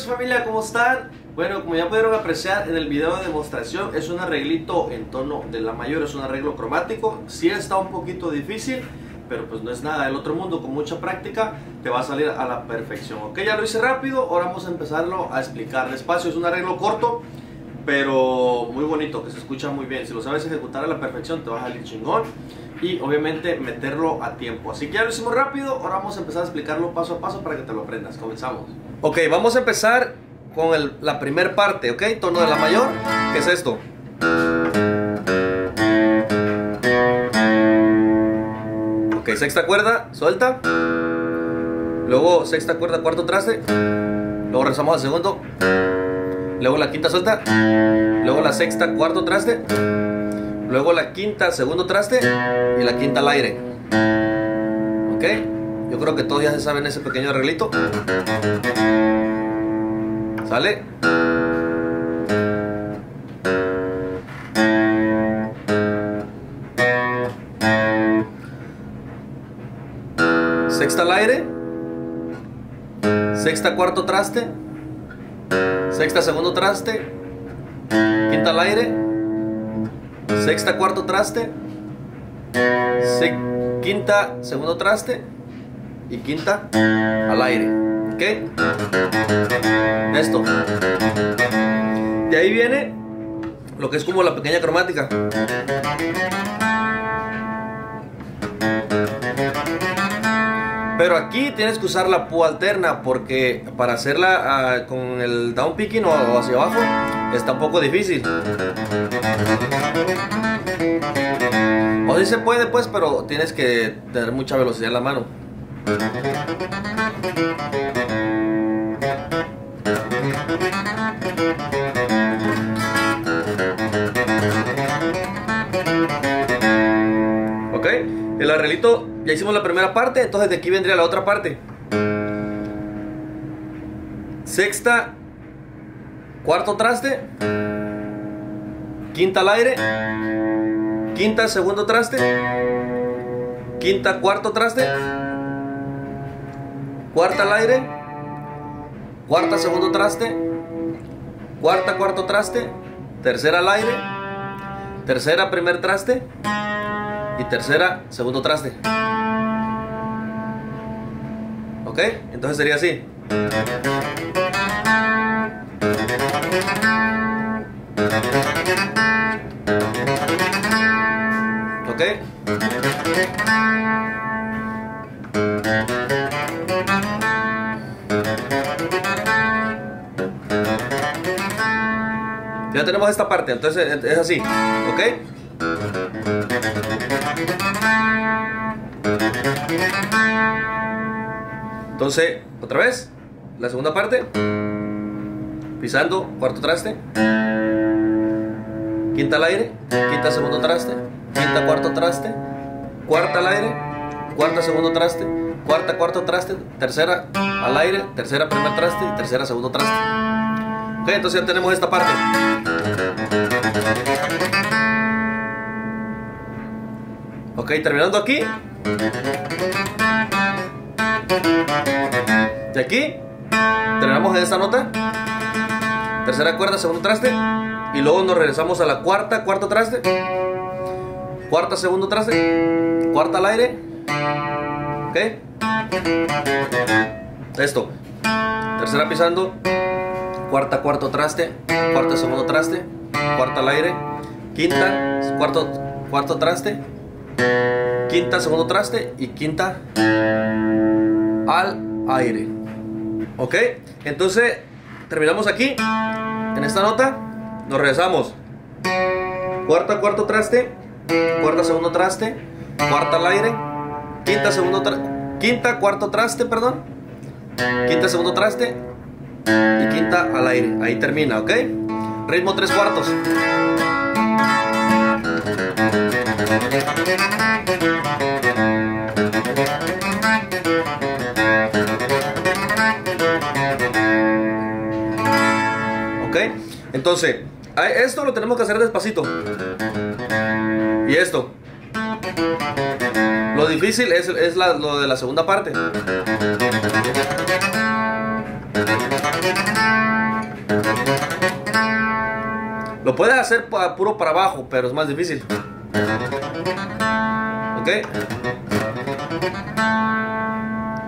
pues familia, ¿cómo están? Bueno, como ya pudieron apreciar en el video de demostración, es un arreglito en tono de la mayor, es un arreglo cromático. Sí está un poquito difícil, pero pues no es nada del otro mundo, con mucha práctica te va a salir a la perfección. Ok, ya lo hice rápido, ahora vamos a empezarlo a explicar despacio. Es un arreglo corto, pero muy bonito, que se escucha muy bien. Si lo sabes ejecutar a la perfección, te va a salir chingón. Y obviamente meterlo a tiempo. Así que ya lo hicimos rápido, ahora vamos a empezar a explicarlo paso a paso para que te lo aprendas. Comenzamos. Ok, vamos a empezar con el, la primer parte, ¿ok? Tono de la mayor, ¿qué es esto? Ok, sexta cuerda, suelta. Luego sexta cuerda, cuarto traste. Luego regresamos al segundo. Luego la quinta suelta. Luego la sexta, cuarto traste. Luego la quinta, segundo traste. Y la quinta al aire. ¿Ok? Yo creo que todos ya se saben ese pequeño arreglito. ¿Sale? Sexta al aire. Sexta cuarto traste. Sexta segundo traste. Quinta al aire. Sexta cuarto traste. quinta segundo traste. Y quinta al aire. ¿Ok? Esto. De ahí viene lo que es como la pequeña cromática. Pero aquí tienes que usar la púa alterna porque para hacerla uh, con el down picking o, hacia abajo está un poco difícil. O si se puede pues, pero tienes que tener mucha velocidad en la mano. Ok, el arreglito, ya hicimos la primera parte, entonces de aquí vendría la otra parte. Sexta, cuarto traste, quinta al aire, quinta, segundo traste, quinta, cuarto traste, cuarta al aire, cuarta, segundo traste, cuarta, cuarto traste, tercera al aire, tercera, primer traste y tercera, segundo traste. ¿Ok? Entonces sería así. ¿Ok? Ya tenemos esta parte, entonces es así, ¿ok? Entonces, otra vez, la segunda parte, pisando, cuarto traste, quinta al aire, quinta segundo traste, quinta cuarto traste, cuarta al aire, cuarta segundo traste, cuarta cuarto traste, tercera al aire, tercera primer traste y tercera segundo traste. Ok, entonces ya tenemos esta parte. Ok, terminando aquí. De aquí, terminamos en esta nota. Tercera cuerda, segundo traste. Y luego nos regresamos a la cuarta, cuarto traste. Cuarta, segundo traste. Cuarta al aire. Ok. Esto. Tercera pisando. Cuarta, cuarto traste. Cuarta, segundo traste. Cuarta al aire. Quinta, cuarto, cuarto traste. Quinta, segundo traste. Y quinta al aire. ¿Ok? Entonces, terminamos aquí. En esta nota, nos regresamos. Cuarta, cuarto traste. Cuarta, segundo traste. Cuarta al aire. Quinta, segundo. Quinta, cuarto traste, perdón. Quinta, segundo traste. Y quinta al aire. Ahí termina, ¿ok? Ritmo tres cuartos. ¿Ok? Entonces, esto lo tenemos que hacer despacito. Y esto. Lo difícil es, es la, lo de la segunda parte. Lo puedes hacer puro para abajo, pero es más difícil. ¿Ok?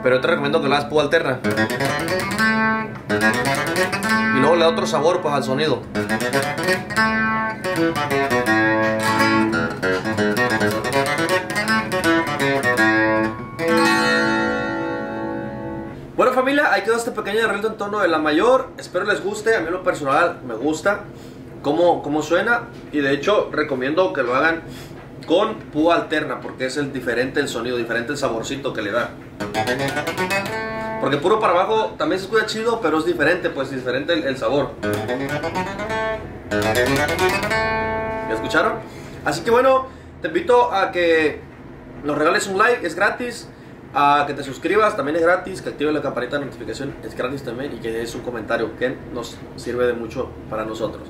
Pero te recomiendo que lo hagas púa alterna. Y luego le da otro sabor pues al sonido. Familia, ahí quedó este pequeño arreglo en tono de la mayor. Espero les guste, a mí en lo personal me gusta cómo, cómo suena. Y de hecho recomiendo que lo hagan con púa alterna porque es el diferente el sonido, diferente el saborcito que le da. Porque puro para abajo también se escucha chido, pero es diferente, pues diferente el, sabor. ¿Ya escucharon? Así que bueno, te invito a que nos regales un like, es gratis. A que te suscribas, también es gratis. Que actives la campanita de notificación, es gratis también. Y que des un comentario que nos sirve de mucho para nosotros.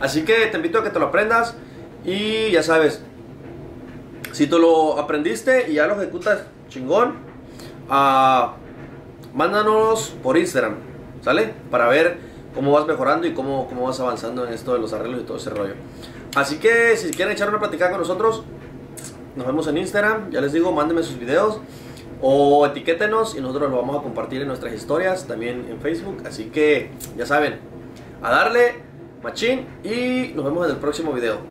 Así que te invito a que te lo aprendas. Y ya sabes, si tú lo aprendiste y ya lo ejecutas chingón, uh, mándanos por Instagram, ¿sale? Para ver cómo vas mejorando y cómo, cómo vas avanzando en esto de los arreglos y todo ese rollo. Así que si quieren echar una platicada con nosotros, nos vemos en Instagram. Ya les digo, mándenme sus videos o etiquétenos y nosotros lo vamos a compartir en nuestras historias, también en Facebook. Así que ya saben, a darle machín y nos vemos en el próximo video.